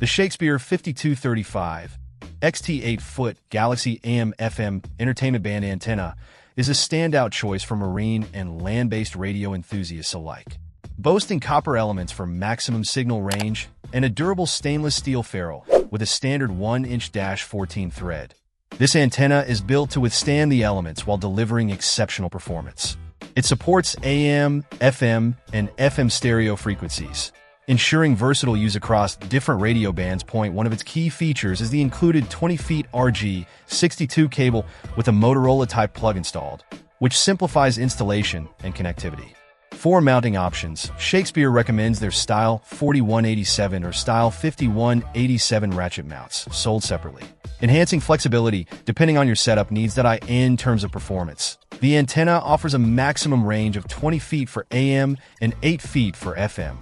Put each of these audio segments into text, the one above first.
The Shakespeare 5235 XT 8 foot Galaxy AM FM entertainment band antenna is a standout choice for marine and land based radio enthusiasts alike. Boasting copper elements for maximum signal range and a durable stainless steel ferrule with a standard 1 inch 14 thread. This antenna is built to withstand the elements while delivering exceptional performance. It supports AM, FM, and FM stereo frequencies, ensuring versatile use across different radio bands. Point one of its key features is the included 20 feet RG62 cable with a Motorola type plug installed, which simplifies installation and connectivity. For mounting options, Shakespeare recommends their Style 4187 or Style 5187 ratchet mounts, sold separately. Enhancing flexibility depending on your setup needs that I in terms of performance. The antenna offers a maximum range of 20 feet for AM and 8 feet for FM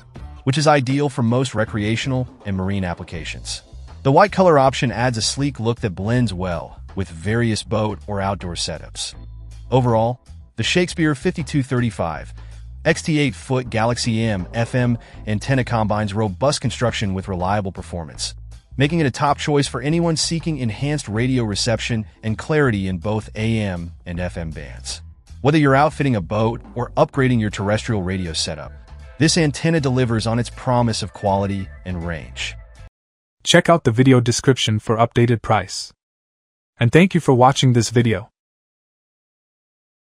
which is ideal for most recreational and marine applications. The white color option adds a sleek look that blends well with various boat or outdoor setups. Overall, the Shakespeare 5235 XT8 foot Galaxy M FM antenna combines robust construction with reliable performance, making it a top choice for anyone seeking enhanced radio reception and clarity in both AM and FM bands. Whether you're outfitting a boat or upgrading your terrestrial radio setup, this antenna delivers on its promise of quality and range. Check out the video description for updated price. And thank you for watching this video.